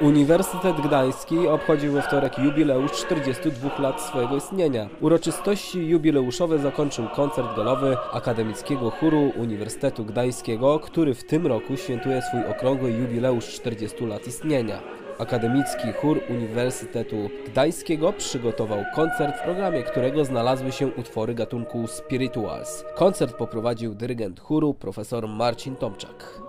Uniwersytet Gdański obchodził we wtorek jubileusz 42 lat swojego istnienia. Uroczystości jubileuszowe zakończył koncert galowy Akademickiego Chóru Uniwersytetu Gdańskiego, który w tym roku świętuje swój okrągły jubileusz 40 lat istnienia. Akademicki Chór Uniwersytetu Gdańskiego przygotował koncert, w programie którego znalazły się utwory gatunku spirituals. Koncert poprowadził dyrygent chóru profesor Marcin Tomczak.